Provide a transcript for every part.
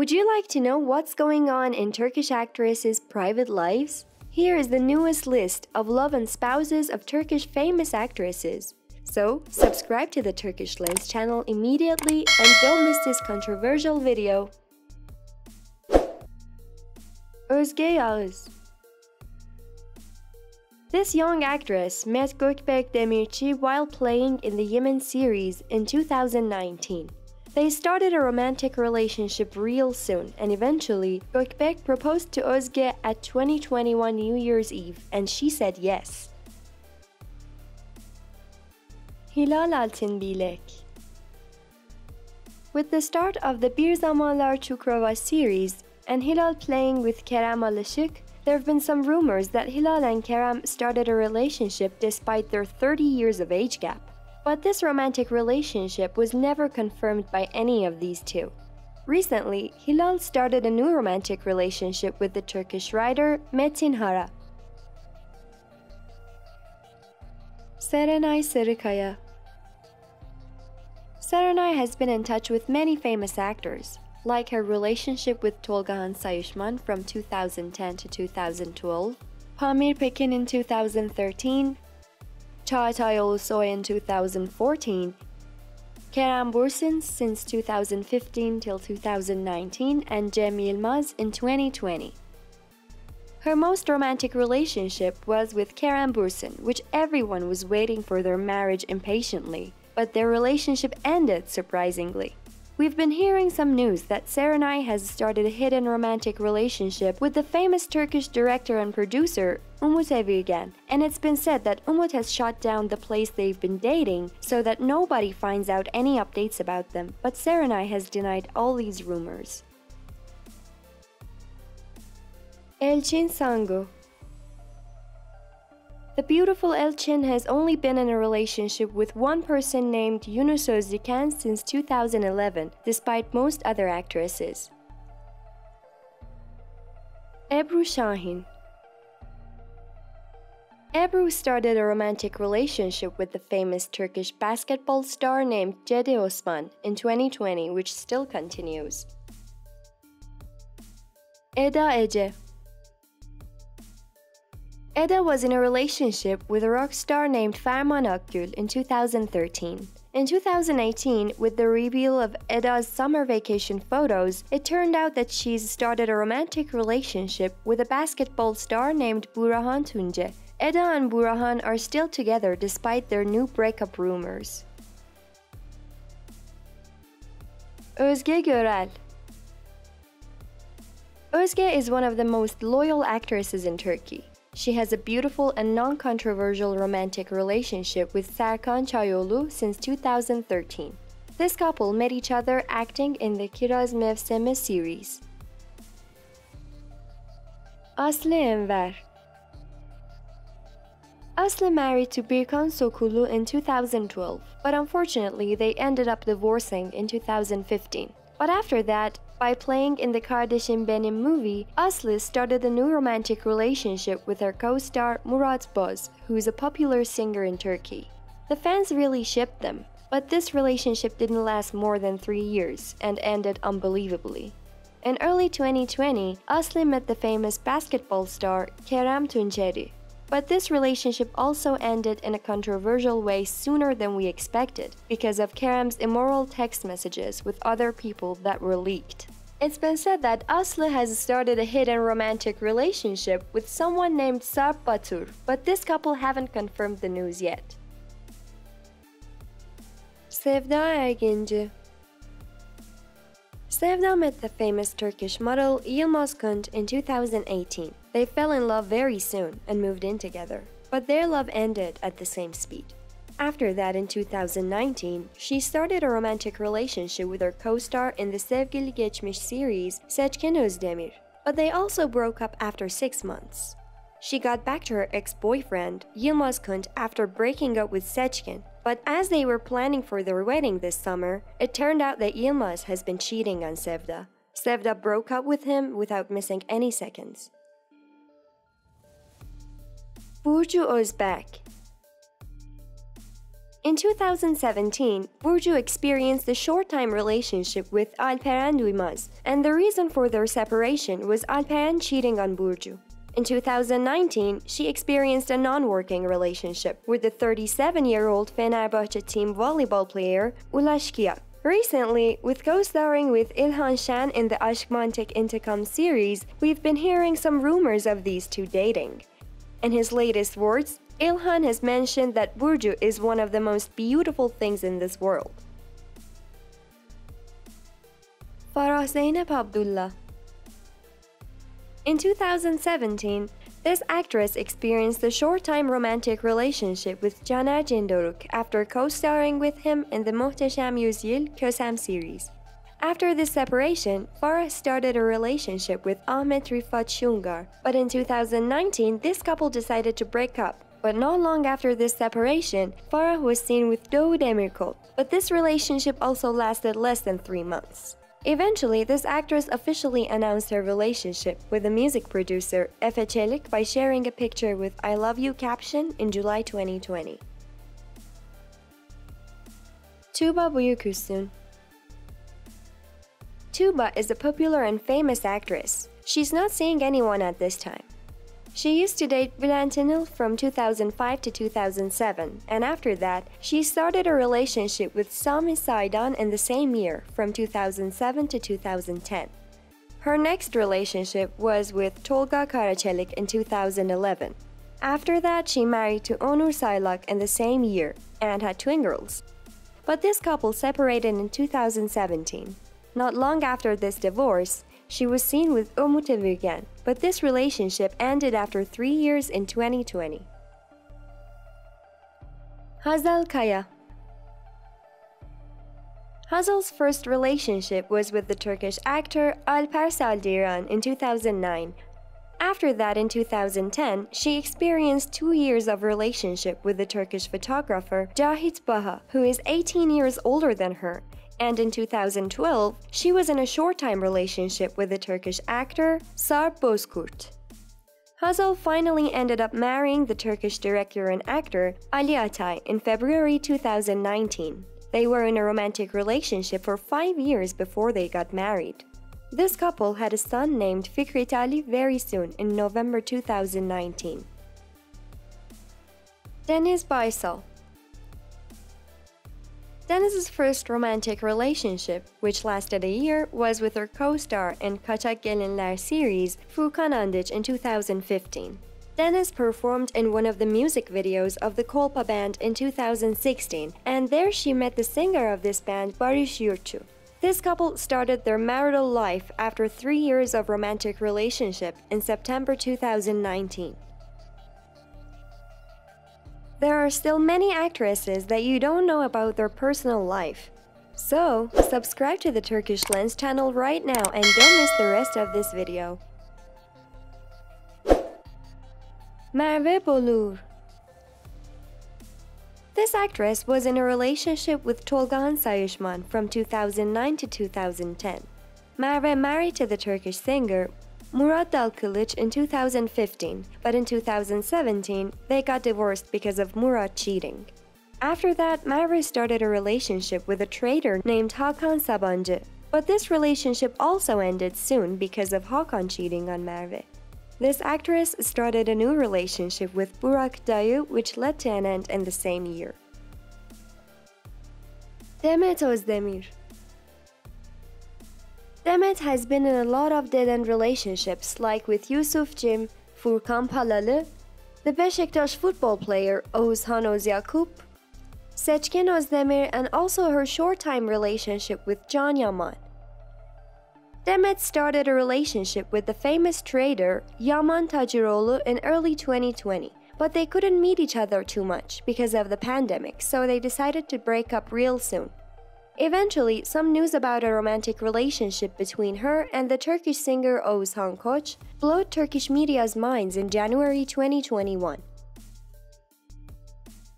Would you like to know what's going on in Turkish actresses' private lives? Here is the newest list of love and spouses of Turkish famous actresses. So, subscribe to the Turkish Lenz channel immediately and don't miss this controversial video. Özge Yağız This young actress met Gökberk Demirci while playing in the Yemin series in 2019. They started a romantic relationship real soon, and eventually, Gökberk proposed to Özge at 2021 New Year's Eve, and she said yes. Hilal Altınbilek With the start of the Bir Zamanlar Çukurova series, and Hilal playing with Kerem Alışık, there have been some rumors that Hilal and Kerem started a relationship despite their 30 years of age gap. But this romantic relationship was never confirmed by any of these two. Recently, Hilal started a new romantic relationship with the Turkish writer Metin Hara. Serenay Sarıkaya Serenay has been in touch with many famous actors, like her relationship with Tolgahan Sayışman from 2010 to 2012, Pamir Pekin in 2013, Çağatay Ulusoy in 2014, Kerem Bürsin since 2015 till 2019, and Cem Yılmaz in 2020. Her most romantic relationship was with Kerem Bürsin, which everyone was waiting for their marriage impatiently, but their relationship ended surprisingly. We've been hearing some news that Serenay has started a hidden romantic relationship with the famous Turkish director and producer Umut Evirgen, and it's been said that Umut has shut down the place they've been dating so that nobody finds out any updates about them, but Serenay has denied all these rumors. Elçin Sangu the beautiful Elçin has only been in a relationship with one person named Yunus Özdiken since 2011, despite most other actresses. Ebru Şahin Ebru started a romantic relationship with the famous Turkish basketball star named Cedi Osman in 2020, which still continues. Eda Ece Eda was in a relationship with a rock star named Ferman Akgül in 2013. In 2018, with the reveal of Eda's summer vacation photos, it turned out that she's started a romantic relationship with a basketball star named Buğrahan Tuncer. Eda and Buğrahan are still together despite their new breakup rumors. Özge Gürel Özge is one of the most loyal actresses in Turkey. She has a beautiful and non-controversial romantic relationship with Serkan Çayoğlu since 2013. This couple met each other acting in the Kiraz Mevsimi series. Aslı Enver Aslı married to Birkan Sokullu in 2012, but unfortunately they ended up divorcing in 2015. But after that, by playing in the Kardeşim Benim movie, Aslı started a new romantic relationship with her co-star Murat Boz, who is a popular singer in Turkey. The fans really shipped them, but this relationship didn't last more than three years and ended unbelievably. In early 2020, Aslı met the famous basketball star Kerem Tunçeri, but this relationship also ended in a controversial way sooner than we expected because of Kerem's immoral text messages with other people that were leaked. It's been said that Aslı has started a hidden romantic relationship with someone named Sarp Batur, but this couple haven't confirmed the news yet. Sevda Erginci Sevda met the famous Turkish model Yilmaz Kunt in 2018. They fell in love very soon and moved in together, but their love ended at the same speed. After that, in 2019, she started a romantic relationship with her co-star in the Sevgili Geçmiş series, Seçkin Özdemir, but they also broke up after six months. She got back to her ex-boyfriend, Yilmaz Kunt, after breaking up with Seçkin, but as they were planning for their wedding this summer, it turned out that Yilmaz has been cheating on Sevda. Sevda broke up with him without missing any seconds. Burcu Özberk In 2017, Burcu experienced a short-time relationship with Alperen Duymaz, and the reason for their separation was Alperen cheating on Burcu. In 2019, she experienced a non-working relationship with the 37-year-old Fenerbahce team volleyball player Ulaş Kıyak. Recently, with co-starring with İlhan Şen in the Aşk Mantık İntikam series, we've been hearing some rumors of these two dating. In his latest words, İlhan has mentioned that Burcu is one of the most beautiful things in this world. Farah Zeynep Abdullah In 2017, this actress experienced a short-time romantic relationship with Caner Cindoruk after co-starring with him in the Muhteşem Yüzyıl Kösem series. After this separation, Farah started a relationship with Ahmet Rifat Şungar, but in 2019, this couple decided to break up. But not long after this separation, Farah was seen with Doğu Demirkol, but this relationship also lasted less than three months. Eventually, this actress officially announced her relationship with the music producer Efe Çelik by sharing a picture with I love you caption in July 2020. Tuba Büyüküstün Tuba is a popular and famous actress. She's not seeing anyone at this time. She used to date Bülent Ünal from 2005 to 2007, and after that, she started a relationship with Sami Saydam in the same year, from 2007 to 2010. Her next relationship was with Tolga Karaçelik in 2011. After that, she married to Onur Saylak in the same year and had twin girls. But this couple separated in 2017. Not long after this divorce, she was seen with Umut Evirgen, but this relationship ended after three years in 2020. Hazal Kaya Hazal's first relationship was with the Turkish actor Alper Saldiran in 2009. After that, in 2010, she experienced two years of relationship with the Turkish photographer Cahit Baha, who is 18 years older than her, and in 2012, she was in a short-time relationship with the Turkish actor Sarp Bozkurt. Hazal finally ended up marrying the Turkish director and actor Ali Atay in February 2019. They were in a romantic relationship for five years before they got married. This couple had a son named Fikret Ali very soon in November 2019. Deniz Baysal Deniz's first romantic relationship, which lasted a year, was with her co-star in Kaçak Gelinler series, Furkan Andic in 2015. Deniz performed in one of the music videos of the Kolpa band in 2016, and there she met the singer of this band, Barış Yurtçu. This couple started their marital life after three years of romantic relationship in September 2019. There are still many actresses that you don't know about their personal life. So, subscribe to the Turkish Lenz channel right now and don't miss the rest of this video. Merve Boluğur This actress was in a relationship with Tolgahan Sayışman from 2009 to 2010. Merve married to the Turkish singer Murat Dalkılıç in 2015, but in 2017, they got divorced because of Murat cheating. After that, Merve started a relationship with a trader named Hakan Sabancı, but this relationship also ended soon because of Hakan cheating on Merve. This actress started a new relationship with Burak Dayu, which led to an end in the same year. Demet Özdemir Demet has been in a lot of dead-end relationships like with Yusuf Çim, Furkan Palalı, the Beşiktaş football player Oğuzhan Özyakup, Seçkin Özdemir and also her short-time relationship with Can Yaman. Demet started a relationship with the famous trader Yaman Taciroğlu in early 2020, but they couldn't meet each other too much because of the pandemic, so they decided to break up real soon. Eventually, some news about a romantic relationship between her and the Turkish singer Oğuzhan Koç blew Turkish media's minds in January 2021.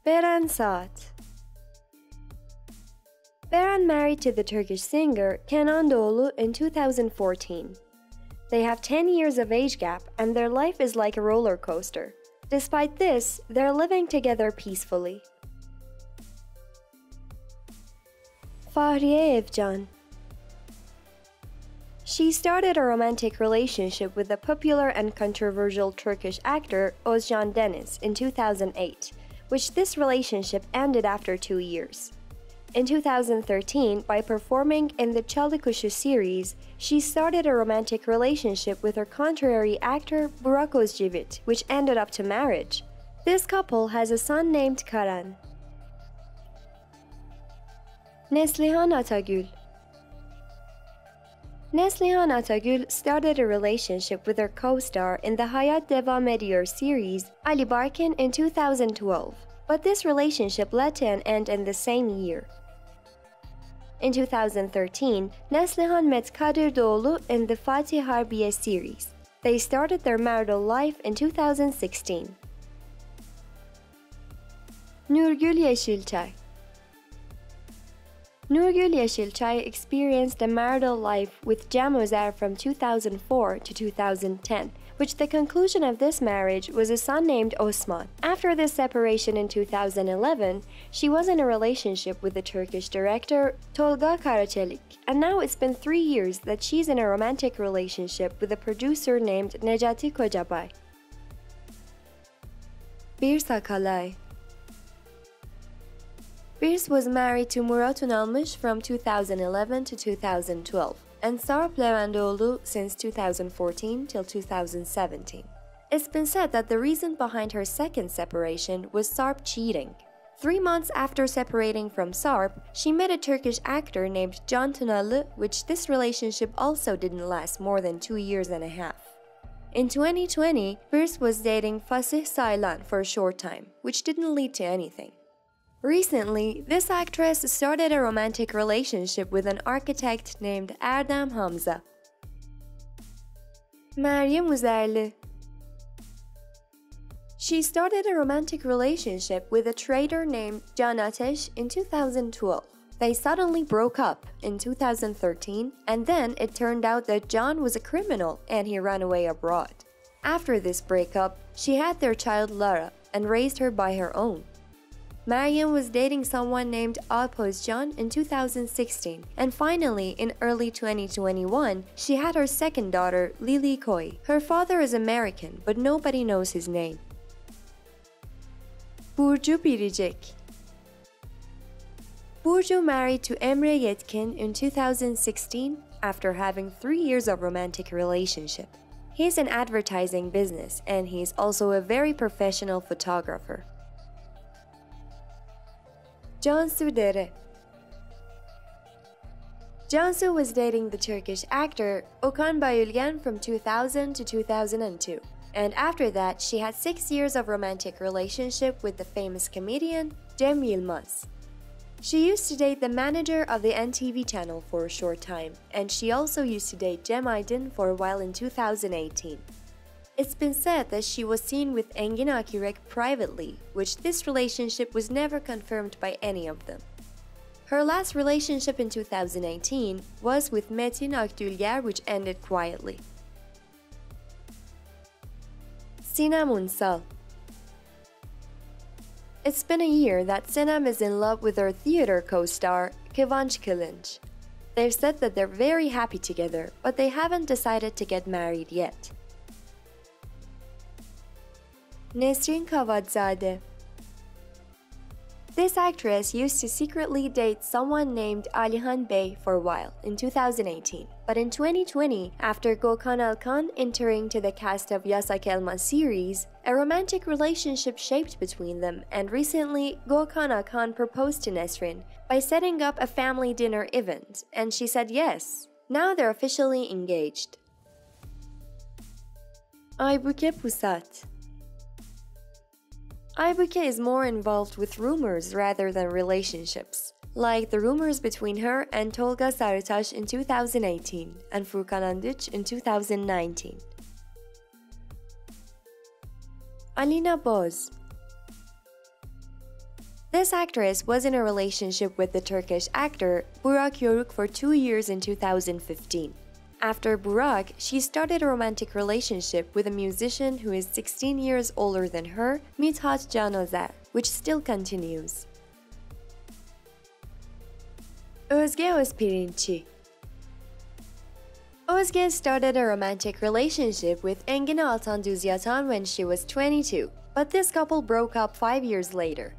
Beren Saat Beren married to the Turkish singer Kenan Doğulu in 2014. They have 10 years of age gap and their life is like a roller coaster. Despite this, they're living together peacefully. Fahriye Evcen She started a romantic relationship with the popular and controversial Turkish actor Ozcan Deniz in 2008, which this relationship ended after two years. In 2013, by performing in the Çalıkuşu series, she started a romantic relationship with her contrary actor Burak Özçivit, which ended up to marriage. This couple has a son named Karan. Neslihan Atagül Neslihan Atagül started a relationship with her co-star in the Hayat Devam Ediyor series, Ali Barkin, in 2012, but this relationship led to an end in the same year. In 2013, Neslihan met Kadir Doğulu in the Fatih Harbiye series. They started their marital life in 2016. Nurgül Yeşilçay Nurgül Yeşilçay experienced a marital life with Cem from 2004 to 2010, which the conclusion of this marriage was a son named Osman. After this separation in 2011, she was in a relationship with the Turkish director Tolga Karaçelik, and now it's been three years that she's in a romantic relationship with a producer named Necati Kocabay. Birce Akalay Birs was married to Murat Unalmış from 2011 to 2012 and Sarp Levendoğlu since 2014 till 2017. It's been said that the reason behind her second separation was Sarp cheating. Three months after separating from Sarp, she met a Turkish actor named Can Tunalı, which this relationship also didn't last more than two years and a half. In 2020, Birs was dating Fasih Saylan for a short time, which didn't lead to anything. Recently, this actress started a romantic relationship with an architect named Erdem Hamza. Meryem Uzerli She started a romantic relationship with a trader named Can Ateş in 2012. They suddenly broke up in 2013, and then it turned out that Can was a criminal and he ran away abroad. After this breakup, she had their child Lara and raised her by her own. Meryem was dating someone named Alpozcan in 2016, and finally, in early 2021, she had her second daughter, Lily Koi. Her father is American, but nobody knows his name. Burcu Biricik Burcu married to Emre Yetkin in 2016 after having three years of romantic relationship. He's in advertising business and he's also a very professional photographer. Cansu Dere Cansu was dating the Turkish actor Okan Bayülgen from 2000 to 2002, and after that she had six years of romantic relationship with the famous comedian Cem Yılmaz. She used to date the manager of the NTV channel for a short time, and she also used to date Cem Aydin for a while in 2018. It's been said that she was seen with Engin Akyürek privately, which this relationship was never confirmed by any of them. Her last relationship in 2018 was with Metin Akdülger which ended quietly. Sinem Ünsal It's been a year that Sinem is in love with her theater co-star Kıvanç Kılınç. They've said that they're very happy together, but they haven't decided to get married yet. Nesrin Cavadzade. This actress used to secretly date someone named Alihan Bey for a while in 2018. But in 2020, after Gökhan Alkan entering to the cast of Yasak Elma series, a romantic relationship shaped between them and recently Gökhan Alkan proposed to Nesrin by setting up a family dinner event and she said yes. Now they're officially engaged. Aybüke Pusat Aybüke is more involved with rumors rather than relationships, like the rumors between her and Tolga Sarıtaş in 2018 and Furkan Andiç in 2019. Alina Boz This actress was in a relationship with the Turkish actor Burak Yörük for two years in 2015. After Burak, she started a romantic relationship with a musician who is 16 years older than her, Mithat Canozer, which still continues. Özge Özpirinççi Özge started a romantic relationship with Engin Altan Düzyatan when she was 22, but this couple broke up five years later.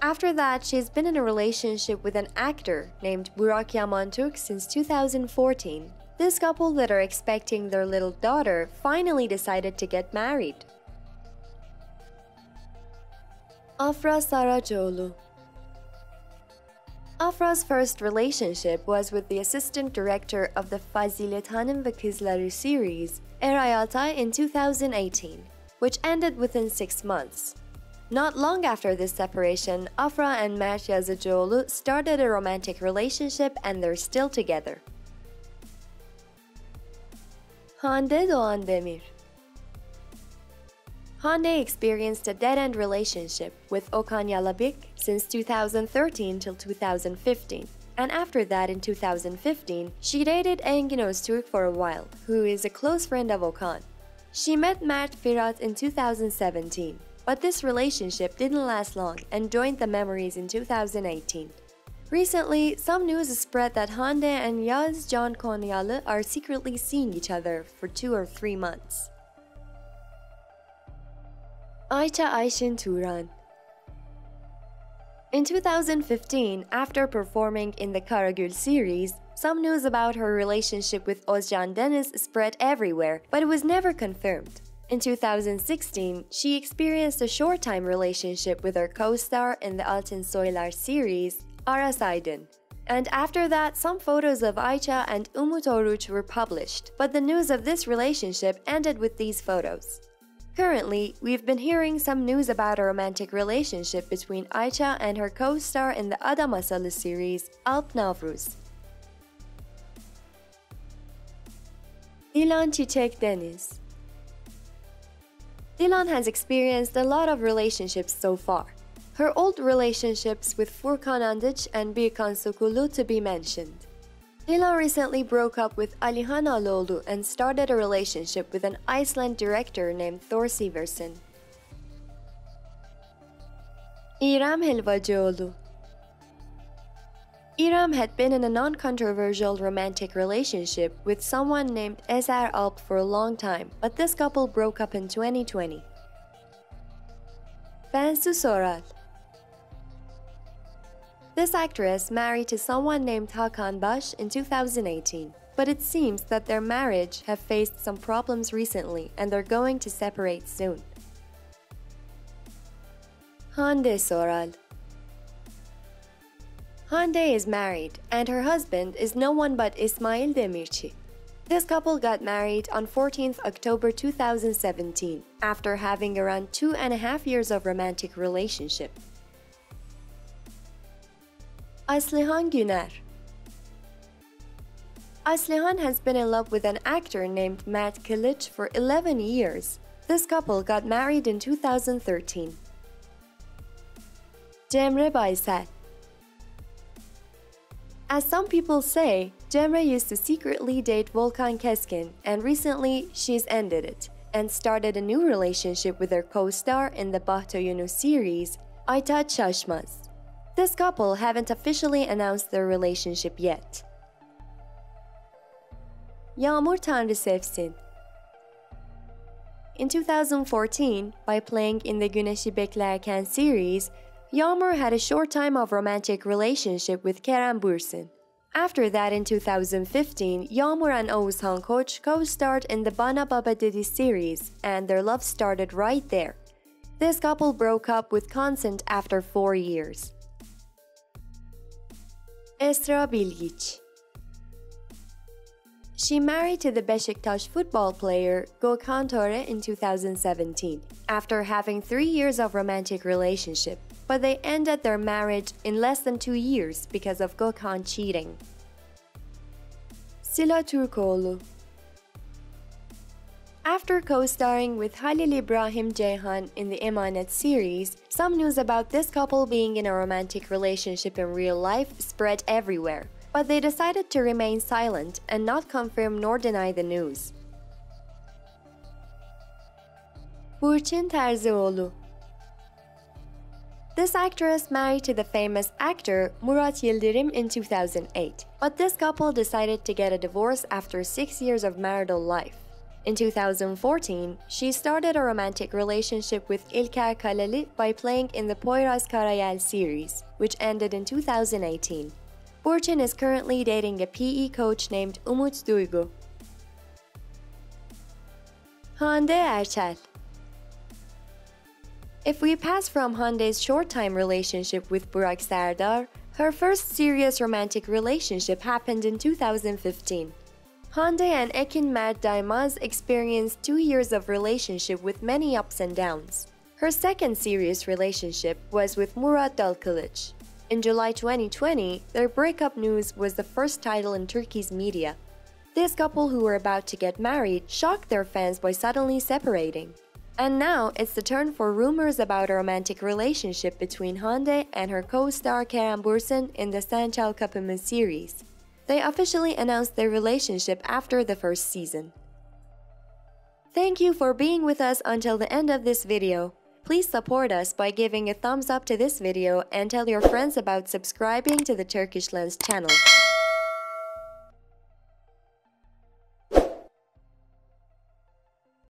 After that, she's been in a relationship with an actor named Burak Yamantürk since 2014. This couple that are expecting their little daughter finally decided to get married. Afra Saraçoğlu Afra's first relationship was with the assistant director of the Fazilet Hanım ve Kızları series, Eray Altay, in 2018, which ended within six months. Not long after this separation, Afra and Mert Yazıcıoğlu started a romantic relationship and they're still together. Hande Doğan Demir Hande experienced a dead-end relationship with Okan Yalabik since 2013 till 2015, and after that in 2015, she dated Engin Öztürk for a while, who is a close friend of Okan. She met Mert Firat in 2017, but this relationship didn't last long and joined the memories in 2018. Recently, some news spread that Hande and Yağızcan Konyalı are secretly seeing each other for two or three months. Ayça Ayşin Turan In 2015, after performing in the Karagül series, some news about her relationship with Özcan Deniz spread everywhere, but it was never confirmed. In 2016, she experienced a short-time relationship with her co-star in the Altın Soylar series, Aras Aydın. And after that, some photos of Ayça and Umut Oruç were published, but the news of this relationship ended with these photos. Currently, we've been hearing some news about a romantic relationship between Ayça and her co-star in the Ada series, Alp Navruz. Dilan Çiçek Deniz Dilan has experienced a lot of relationships so far. Her old relationships with Furkan Andic and Birkan Sokullu to be mentioned. Dilan recently broke up with Alihan Aloğlu and started a relationship with an Iceland director named Thor Siversen. Helvacıoğlu İrem had been in a non-controversial romantic relationship with someone named Ezer Alp for a long time, but this couple broke up in 2020. Bensu Soral This actress married to someone named Hakan Baş in 2018, but it seems that their marriage have faced some problems recently and they're going to separate soon. Hande Soral Hande is married, and her husband is no one but Ismail Demirci. This couple got married on 14th October 2017 after having around two and a half years of romantic relationship. Aslihan Güner Aslihan has been in love with an actor named Matt Kilic for 11 years. This couple got married in 2013. Cemre Baysel as some people say, Cemre used to secretly date Volkan Keskin, and recently she's ended it and started a new relationship with her co-star in the Baht Oyunu series, Aytaç Şaşmaz. This couple haven't officially announced their relationship yet. Yağmur Tanrısevsin In 2014, by playing in the Güneşi Beklerken series, Yağmur had a short time of romantic relationship with Kerem Bürsin. After that, in 2015, Yağmur and Oğuzhan Koç co-starred in the Bana Baba Dedi series, and their love started right there. This couple broke up with consent after four years. Esra Bilgiç She married to the Beşiktaş football player Gökhan Töre in 2017, after having three years of romantic relationship but they ended their marriage in less than two years because of Gökhan cheating. Sıla Türkoğlu After co-starring with Halil Ibrahim Ceyhan in the Emanet series, some news about this couple being in a romantic relationship in real life spread everywhere, but they decided to remain silent and not confirm nor deny the news. Burçin Terzioğlu This actress married to the famous actor Murat Yildirim in 2008, but this couple decided to get a divorce after six years of marital life. In 2014, she started a romantic relationship with İlker Kaleli by playing in the Poyraz Karayel series, which ended in 2018. Burçin is currently dating a PE coach named Umut Duygu. Hande Erçel If we pass from Hande's short-time relationship with Burak Serdar, her first serious romantic relationship happened in 2015. Hande and Ekin Mert Daymaz experienced two years of relationship with many ups and downs. Her second serious relationship was with Murat Dalkılıç. In July 2020, their breakup news was the first title in Turkey's media. This couple who were about to get married shocked their fans by suddenly separating. And now it's the turn for rumors about a romantic relationship between Hande and her co-star Kerem Bürsin in the Sen Çal Kapımı series. They officially announced their relationship after the first season. Thank you for being with us until the end of this video. Please support us by giving a thumbs up to this video and tell your friends about subscribing to the Turkish Lenz channel.